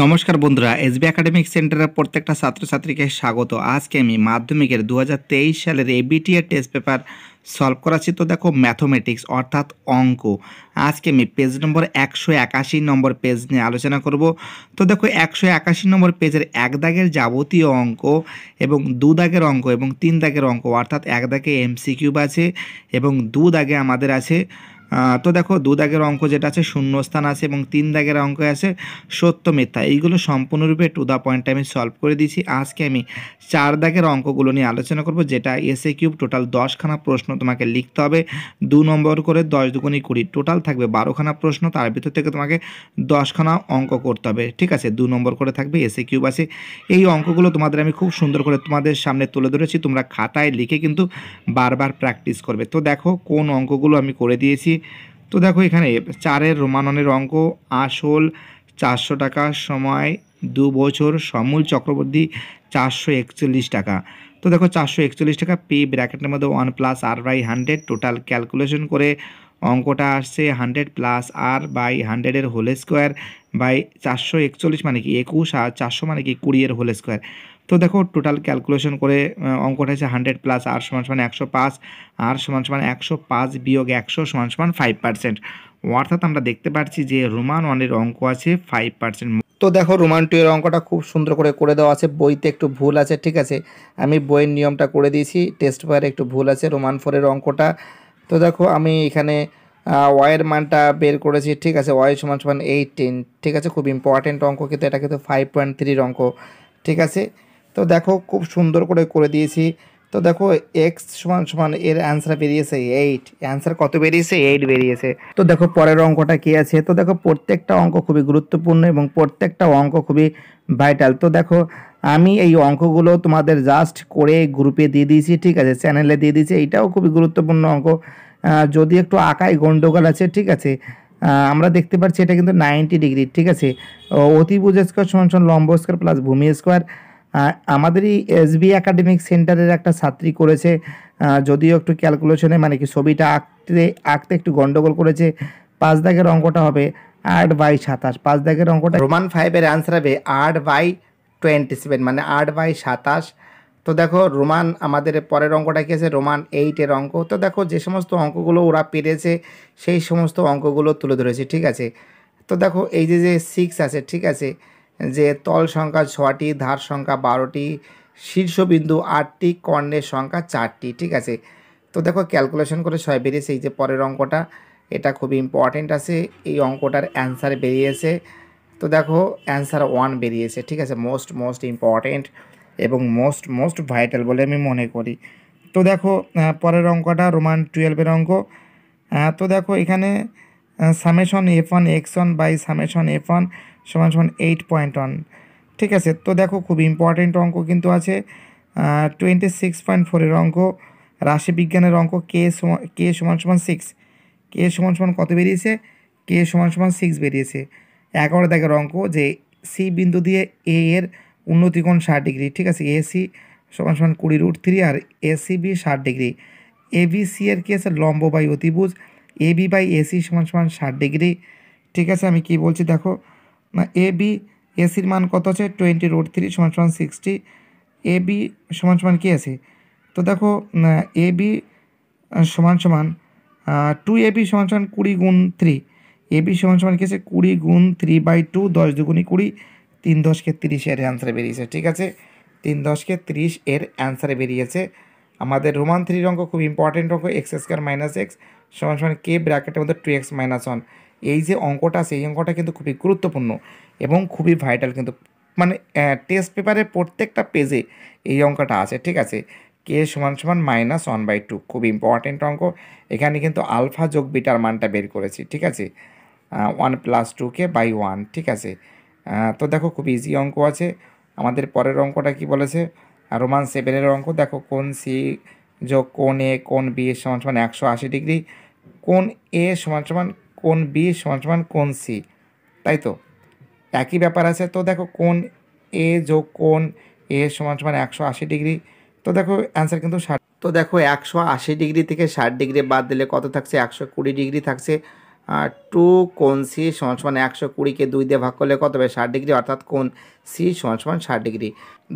নমস্কার বন্ধুরা, SB academic সেন্টারের প্রত্যেকটা ছাত্রছাত্রীকে স্বাগত। আজকে আমি মাধ্যমিকের দু হাজার তেইশ সালের এবিটিএ টেস্ট পেপার সলভ করাচ্ছি। তো দেখো ম্যাথমেটিক্স অর্থাৎ অঙ্ক। আজকে আমি পেজ নম্বর একশো একাশি নম্বর পেজ নিয়ে আলোচনা করব। তো দেখো, একশো একাশি নম্বর পেজের এক দাগের যাবতীয় অঙ্ক এবং দু দাগের অঙ্ক এবং তিন দাগের অঙ্ক, অর্থাৎ এক দাগে এমসিকিউব আছে এবং দু দাগে আমাদের আছে তো দেখো, দু দাগের অঙ্ক যেটা আছে, শূন্যস্থান আছে এবং তিন দাগের অঙ্ক আছে সত্য মিথ্যা। এইগুলো সম্পূর্ণরূপে টু দ্য পয়েন্ট আমি সলভ করে দিয়েছি। আজকে আমি চার দাগের অঙ্কগুলো নিয়ে আলোচনা করব, যেটা এসএ কিউব টোটাল দশখানা প্রশ্ন তোমাকে লিখতে হবে। দু নম্বর করে দশ দুগুণি কুড়ি টোটাল থাকবে বারোখানা প্রশ্ন, তার ভিতর থেকে তোমাকে দশখানা অঙ্ক করতে হবে। ঠিক আছে, দু নম্বর করে থাকবে এসএ কিউব আছে। এই অঙ্কগুলো তোমাদের আমি খুব সুন্দর করে তোমাদের সামনে তুলে ধরেছি, তোমরা খাতায় লিখে কিন্তু বারবার প্র্যাকটিস করবে। তো দেখো, কোন অঙ্কগুলো আমি করে দিয়েছি। তো দেখো এখানে চারের রোমাননের অঙ্ক, আসল চারশো টাকা সময় দু বছর, সমূল চক্রবর্তী চারশো একচল্লিশ টাকা। তো দেখো চারশো একচল্লিশ টাকা পি ব্র্যাকেটের মধ্যে one plus R by hundred total calculation করে অঙ্কটা আসছে হান্ড্রেড প্লাস আর বাই হান্ড্রেডের হোল স্কোয়ার বাই চারশো একচল্লিশ মানে কি একুশ আর চারশো মানে কি কুড়ি এর হোল স্কোয়ার তো দেখো টোটাল ক্যালকুলেশন করে অঙ্কটা হচ্ছে হান্ড্রেড প্লাস আর সমান সমান একশো পাঁচ আর সমান সমান একশো পাঁচ বিয়োগ একশো সমান সমান ফাইভ পার্সেন্ট অর্থাৎ আমরা দেখতে পাচ্ছি যে রোমান ওয়ানের অঙ্ক আছে ফাইভ পার্সেন্ট তো দেখো রোমান টু এর অঙ্কটা খুব সুন্দর করে করে দেওয়া আছে। বইতে একটু ভুল আছে, ঠিক আছে? আমি বইয়ের নিয়মটা করে দিয়েছি টেস্ট পেপারে একটু ভুল আছে রোমান ফোরের অঙ্কটা। তো দেখো, আমি এখানে ওয়াইয়ের মানটা বের করেছি, ঠিক আছে? ওয়াই সমান সমান এইটিন ঠিক আছে? খুব ইম্পর্টেন্ট অঙ্ক, কিন্তু এটা কিন্তু ফাইভ পয়েন্ট থ্রির অঙ্ক, ঠিক আছে? তো দেখো খুব সুন্দর করে করে দিয়েছি। তো দেখো এক্স সমান সমান এর অ্যান্সার বেরিয়েছে এইট অ্যান্সার কত বেরিয়েছে? এইট বেরিয়েছে। তো দেখো পরের অঙ্কটা কি আছে? তো দেখো প্রত্যেকটা অঙ্ক খুবই গুরুত্বপূর্ণ এবং প্রত্যেকটা অঙ্ক খুবই ভাইটাল তো দেখো আমি এই অঙ্কগুলো তোমাদের জাস্ট করে গ্রুপে দিয়ে দিয়েছি, ঠিক আছে? চ্যানেলে দিয়ে দিয়েছি, এইটাও খুবই গুরুত্বপূর্ণ অঙ্ক। যদি একটু আঁকায় গণ্ডগোল আছে, ঠিক আছে? আমরা দেখতে পাচ্ছি এটা কিন্তু নাইনটি ডিগ্রি ঠিক আছে? অতিভুজ স্কোয়ার সমান সমান লম্ব স্কোয়ার প্লাস ভূমি স্কোয়ার আমাদের এই এসবি একাডেমিক সেন্টারের একটা ছাত্রী করেছে যদিও একটু ক্যালকুলেশনে মানে কি ছবিটা আঁকতে আঁকতে একটু গন্ডগোল করেছে, পাঁচ দাগের অঙ্কটা হবে আট বাই সাতাশ। পাঁচ দাগের অঙ্কটা রোমান ফাইভের অ্যান্সার হবে আট বাই টোয়েন্টি সেভেন মানে আট বাই সাতাশ। তো দেখো রোমান আমাদের পরের অঙ্কটা কি আছে? রোমান এইটের অঙ্ক। তো দেখো, যে সমস্ত অঙ্কগুলো ওরা পেরেছে, সেই সমস্ত অঙ্কগুলো তুলে ধরেছে, ঠিক আছে? তো দেখো, এই যে যে সিক্স আছে, ঠিক আছে? যে তল সংখ্যা ছটি, ধার সংখ্যা বারোটি, শীর্ষবিন্দু আটটি, কর্ণের সংখ্যা চারটি, ঠিক আছে? তো দেখো ক্যালকুলেশন করে ছয় বেরিয়েছে, এই যে পরের অঙ্কটা, এটা খুবই ইম্পর্টেন্ট আছে, এই অঙ্কটার অ্যান্সার বেরিয়েছে। তো দেখো অ্যান্সার ওয়ান বেরিয়েছে, ঠিক আছে? মোস্ট মোস্ট ইম্পর্টেন্ট এবং মোস্ট মোস্ট ভাইটাল বলে আমি মনে করি। তো দেখো পরের অঙ্কটা রোমান টুয়েলভের অঙ্ক। তো দেখো, এখানে summation F one X one by summation F one সমান সমান এইট পয়েন্ট ওয়ান ঠিক আছে, তো দেখো খুব ইম্পর্টেন্ট অঙ্ক কিন্তু আছে। টোয়েন্টি সিক্স পয়েন্ট ফোরের অঙ্ক, রাশিবিজ্ঞানের অঙ্ক কে সমান কে সমান সমান সিক্স কে সমান সমান কত বেরিয়েছে? কে সমান সমান সিক্স বেরিয়েছে। এগারো দাগের অঙ্ক যে সি বিন্দু দিয়ে এ এর উন্নতিকোণ ষাট ডিগ্রি, ঠিক আছে? এসি সমান সমান কুড়ি রুট থ্রি আর এসি বি ষাট ডিগ্রি। এ বি সি এর কি আছে? লম্ব বাই অতিভুজ। এ বি বাই এসি সমান সমান ষাট ডিগ্রি। ঠিক আছে, আমি কি বলছি দেখো? এ বি এসির মান কত আছে? টোয়েন্টি রুট থ্রি সমান সমান সিক্সটি এ বি সমান সমান কী আছে? তো দেখো এ বি সমান সমান টু এ বি সমান সমান কুড়ি গুণ থ্রি এ বি সমান সমান কী আছে? কুড়ি গুণ থ্রি বাই টু দশ দুগুণি কুড়ি, তিন দশকে তিরিশ এর অ্যান্সারে বেরিয়েছে, ঠিক আছে? তিন দশকে তিরিশ এর অ্যান্সারে বেরিয়েছে। আমাদের রোমান থ্রির অঙ্ক খুব ইম্পর্টেন্ট অঙ্ক এক্স স্কোয়ার মাইনাস এক্স সমান সমান কে ব্র্যাকেটের মধ্যে টু এক্স মাইনাস ওয়ান এই যে অঙ্কটা আছে, এই অঙ্কটা কিন্তু খুবই গুরুত্বপূর্ণ এবং খুবই ভাইটাল কিন্তু। মানে টেস্ট পেপারের প্রত্যেকটা পেজে এই অঙ্কটা আছে, ঠিক আছে? কে সমান সমান মাইনাস ওয়ান বাই টু খুব ইম্পর্টেন্ট অঙ্ক। এখানে কিন্তু আলফা যোগ বিটার মানটা বের করেছি, ঠিক আছে? ওয়ান প্লাস টু কে বাই ওয়ান ঠিক আছে? তো দেখো খুব ইজি অঙ্ক আছে। আমাদের পরের অঙ্কটা কি বলেছে? রোমান সেভেনের অঙ্ক, দেখো কোন সি যোগ কোন এ কোন বি এর সমান সমান একশো আশি ডিগ্রি কোন এ সমান সমান কোন বি সমান সমান কোন সি, তাই তো? একই ব্যাপার আছে। তো দেখো কোন এ যোগ কোন এ সমান সমান একশো আশি ডিগ্রি। তো দেখো অ্যান্সার কিন্তু ষাট। তো দেখো একশো আশি ডিগ্রি থেকে ষাট ডিগ্রি বাদ দিলে কত থাকছে? একশো কুড়ি ডিগ্রি থাকছে। আর টু কোন সি সমান সমান একশো কুড়িকে দুই দিয়ে ভাগ করলে কত হবে? ষাট ডিগ্রি। অর্থাৎ কোন সি সমান সমান ষাট ডিগ্রি।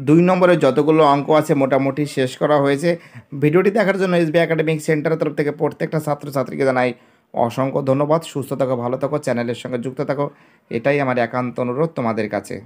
দুই নম্বরে যতগুলো অঙ্ক আছে মোটামুটি শেষ করা হয়েছে। ভিডিওটি দেখার জন্য এসবি একাডেমিক সেন্টারের তরফ থেকে প্রত্যেকটা ছাত্রছাত্রীকে জানাই অসংখ্য ধন্যবাদ। সুস্থ থাকো, ভালো থাকো, চ্যানেলের সঙ্গে যুক্ত থাকো। এটাই আমার একান্ত অনুরোধ তোমাদের কাছে।